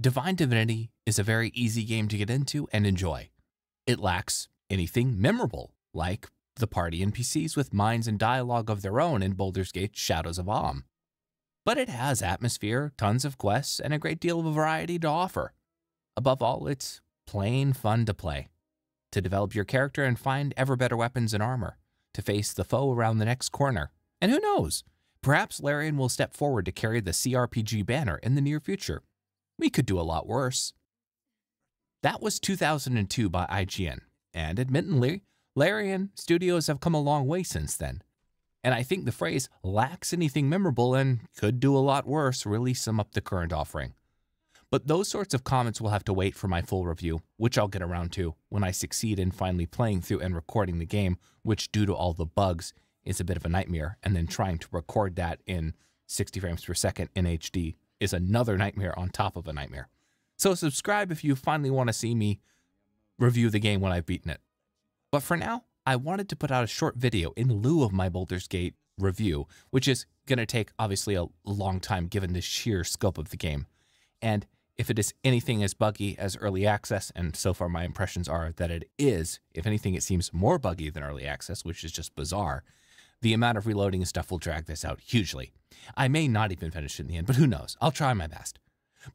Divine Divinity is a very easy game to get into and enjoy. It lacks anything memorable, like the party NPCs with minds and dialogue of their own in Baldur's Gate Shadows of Amn. But it has atmosphere, tons of quests, and a great deal of variety to offer. Above all, it's plain fun to play, to develop your character and find ever better weapons and armor, to face the foe around the next corner. And who knows, perhaps Larian will step forward to carry the CRPG banner in the near future. We could do a lot worse. That was 2002 by IGN, and admittedly, Larian Studios have come a long way since then. And I think the phrase lacks anything memorable and could do a lot worse really sum up the current offering. But those sorts of comments will have to wait for my full review, which I'll get around to when I succeed in finally playing through and recording the game, which, due to all the bugs, is a bit of a nightmare, and then trying to record that in 60 frames per second in HD is another nightmare on top of a nightmare. So subscribe if you finally want to see me review the game when I've beaten it. But for now, I wanted to put out a short video in lieu of my Baldur's Gate review, which is going to take obviously a long time given the sheer scope of the game. And if it is anything as buggy as early access, and so far my impressions are that it is, if anything, it seems more buggy than early access, which is just bizarre, the amount of reloading and stuff will drag this out hugely. I may not even finish it in the end, but who knows? I'll try my best.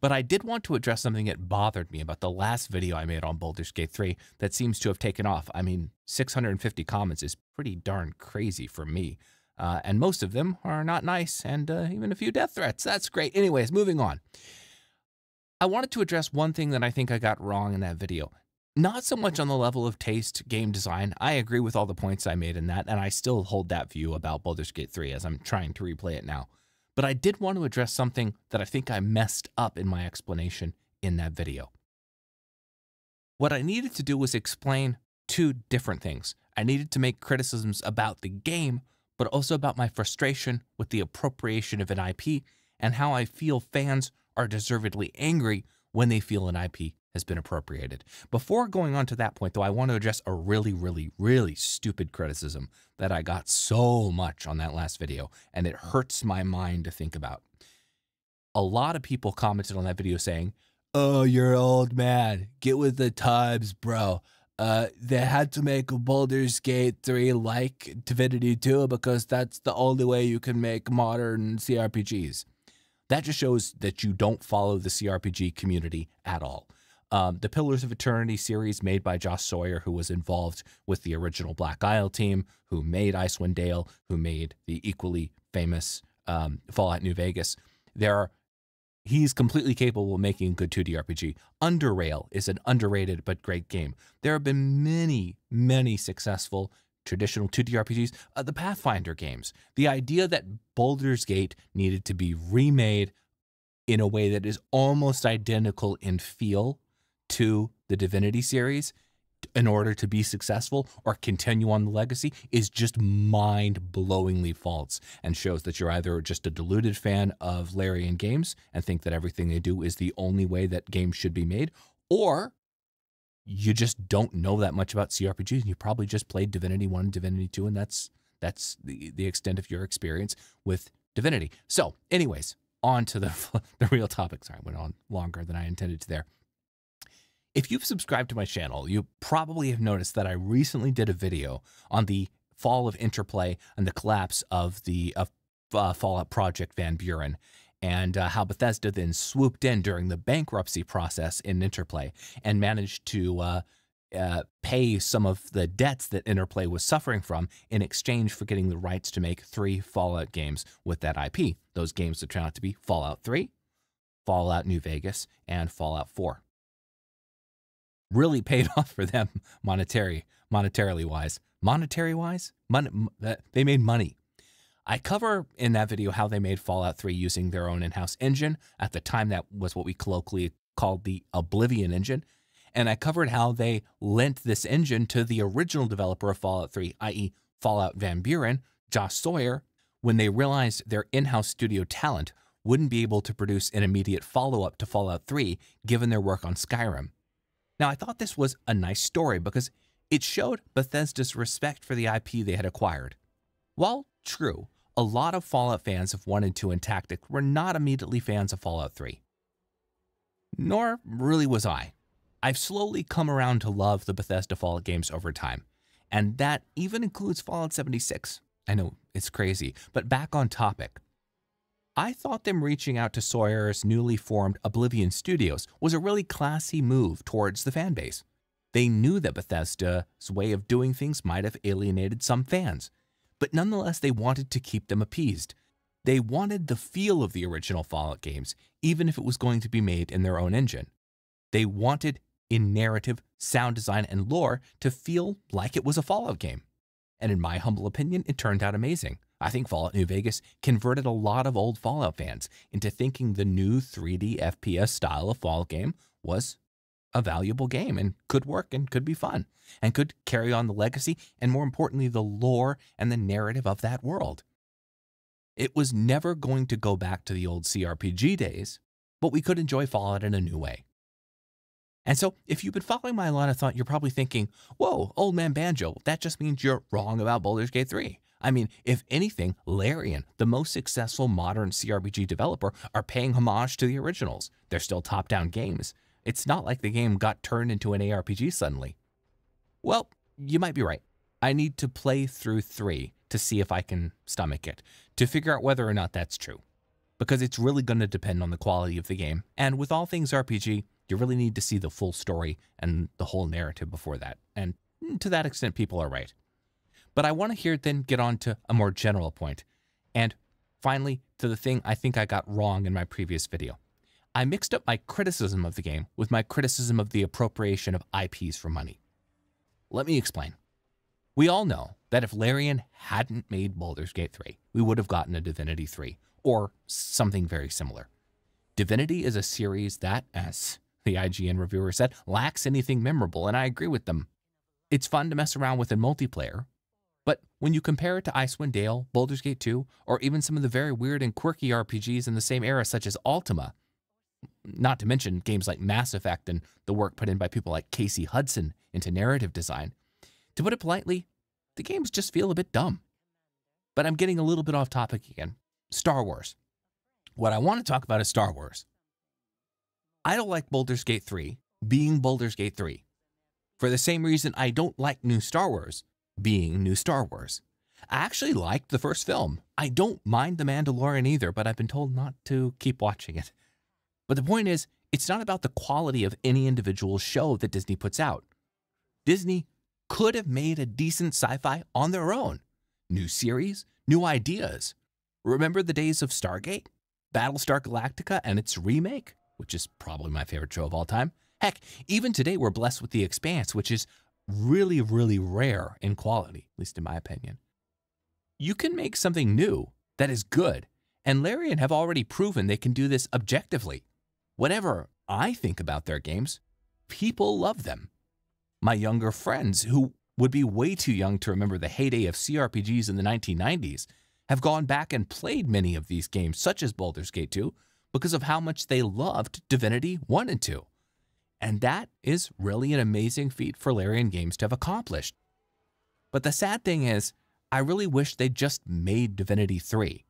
But I did want to address something that bothered me about the last video I made on Baldur's Gate 3 that seems to have taken off. I mean, 650 comments is pretty darn crazy for me. Uh, and most of them are not nice, and uh, even a few death threats. That's great. Anyways, moving on. I wanted to address one thing that I think I got wrong in that video. Not so much on the level of taste, game design. I agree with all the points I made in that, and I still hold that view about Baldur's Gate 3 as I'm trying to replay it now. But I did want to address something that I think I messed up in my explanation in that video. What I needed to do was explain two different things. I needed to make criticisms about the game, but also about my frustration with the appropriation of an IP and how I feel fans are deservedly angry when they feel an IP has been appropriated. Before going on to that point, though, I want to address a really, really, really stupid criticism that I got so much on that last video, and it hurts my mind to think about. A lot of people commented on that video saying, Oh, you're old man. Get with the times, bro. Uh, they had to make Baldur's Gate 3 like Divinity 2 because that's the only way you can make modern CRPGs. That just shows that you don't follow the CRPG community at all. Um, the Pillars of Eternity series made by Josh Sawyer, who was involved with the original Black Isle team, who made Icewind Dale, who made the equally famous um, Fallout New Vegas. There are he's completely capable of making a good 2D RPG. Underrail is an underrated but great game. There have been many, many successful traditional 2D RPGs. Uh, the Pathfinder games. The idea that Baldur's Gate needed to be remade in a way that is almost identical in feel to the Divinity series in order to be successful or continue on the legacy is just mind blowingly false and shows that you're either just a deluded fan of Larry Larian games and think that everything they do is the only way that games should be made, or you just don't know that much about CRPGs and you probably just played Divinity 1, and Divinity 2, and that's that's the, the extent of your experience with Divinity. So, anyways, on to the, the real topic. Sorry, I went on longer than I intended to there. If you've subscribed to my channel, you probably have noticed that I recently did a video on the fall of Interplay and the collapse of the of, uh, Fallout Project Van Buren, and uh, how Bethesda then swooped in during the bankruptcy process in Interplay and managed to uh, uh, pay some of the debts that Interplay was suffering from in exchange for getting the rights to make three Fallout games with that IP. Those games would turn out to be Fallout 3, Fallout New Vegas, and Fallout 4 really paid off for them monetary monetarily wise. Monetary wise, Mon- uh, they made money. I cover in that video how they made Fallout 3 using their own in-house engine. At the time, that was what we colloquially called the Oblivion engine. And I covered how they lent this engine to the original developer of Fallout 3, i.e. Fallout Van Buren, Josh Sawyer, when they realized their in-house studio talent wouldn't be able to produce an immediate follow-up to Fallout 3 given their work on Skyrim. Now, I thought this was a nice story because it showed Bethesda's respect for the IP they had acquired. While true, a lot of Fallout fans of 1 and 2 and Tactic were not immediately fans of Fallout 3. Nor really was I. I've slowly come around to love the Bethesda Fallout games over time, and that even includes Fallout 76. I know it's crazy, but back on topic. I thought them reaching out to Sawyer's newly formed Oblivion Studios was a really classy move towards the fanbase. They knew that Bethesda's way of doing things might have alienated some fans, but nonetheless they wanted to keep them appeased. They wanted the feel of the original Fallout games, even if it was going to be made in their own engine. They wanted in narrative, sound design, and lore to feel like it was a Fallout game. And in my humble opinion, it turned out amazing. I think Fallout New Vegas converted a lot of old Fallout fans into thinking the new 3D FPS style of Fallout game was a valuable game and could work and could be fun and could carry on the legacy and, more importantly, the lore and the narrative of that world. It was never going to go back to the old CRPG days, but we could enjoy Fallout in a new way. And so, if you've been following my line of thought, you're probably thinking, whoa, old man Banjo, that just means you're wrong about Baldur's Gate 3. I mean, if anything, Larian, the most successful modern CRPG developer, are paying homage to the originals. They're still top down games. It's not like the game got turned into an ARPG suddenly. Well, you might be right. I need to play through 3 to see if I can stomach it, to figure out whether or not that's true. Because it's really going to depend on the quality of the game. And with all things RPG, you really need to see the full story and the whole narrative before that. And mm, to that extent, people are right. But I want to here then get on to a more general point. And finally, to the thing I think I got wrong in my previous video. I mixed up my criticism of the game with my criticism of the appropriation of IPs for money. Let me explain. We all know that if Larian hadn't made Baldur's Gate 3, we would have gotten a Divinity 3, or something very similar. Divinity is a series that, as the IGN reviewer said, lacks anything memorable, and I agree with them. It's fun to mess around with in multiplayer, but when you compare it to Icewind Dale, Baldur's Gate 2, or even some of the very weird and quirky RPGs in the same era, such as Ultima, not to mention games like Mass Effect and the work put in by people like Casey Hudson into narrative design, to put it politely, the games just feel a bit dumb. But I'm getting a little bit off topic again. Star Wars. What I want to talk about is Star Wars. I don't like Baldur's Gate 3 being Baldur's Gate 3 for the same reason I don't like new Star Wars being new Star Wars. I actually liked the first film. I don't mind The Mandalorian either, but I've been told not to keep watching it. But the point is, it's not about the quality of any individual show that Disney puts out. Disney could have made a decent sci fi on their own. New series, new ideas. Remember the days of Stargate, Battlestar Galactica, and its remake? which is probably my favorite show of all time. Heck, even today we're blessed with The Expanse, which is really, really rare in quality, at least in my opinion. You can make something new that is good, and Larian have already proven they can do this objectively. Whatever I think about their games, people love them. My younger friends, who would be way too young to remember the heyday of CRPGs in the 1990s, have gone back and played many of these games, such as Baldur's Gate 2, because of how much they loved Divinity 1 and 2. And that is really an amazing feat for Larian Games to have accomplished. But the sad thing is, I really wish they just made Divinity 3,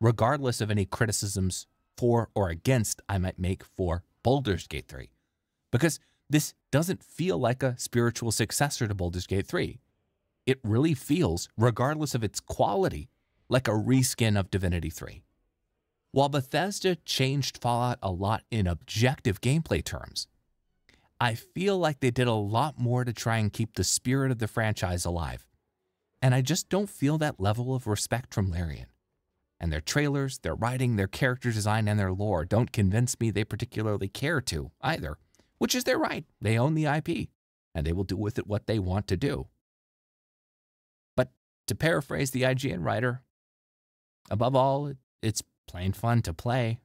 regardless of any criticisms for or against I might make for Baldur's Gate 3. Because this doesn't feel like a spiritual successor to Baldur's Gate 3. It really feels, regardless of its quality, like a reskin of Divinity 3. While Bethesda changed Fallout a lot in objective gameplay terms, I feel like they did a lot more to try and keep the spirit of the franchise alive. And I just don't feel that level of respect from Larian. And their trailers, their writing, their character design, and their lore don't convince me they particularly care to either, which is their right. They own the IP, and they will do with it what they want to do. But to paraphrase the IGN writer, above all, it's plain fun to play.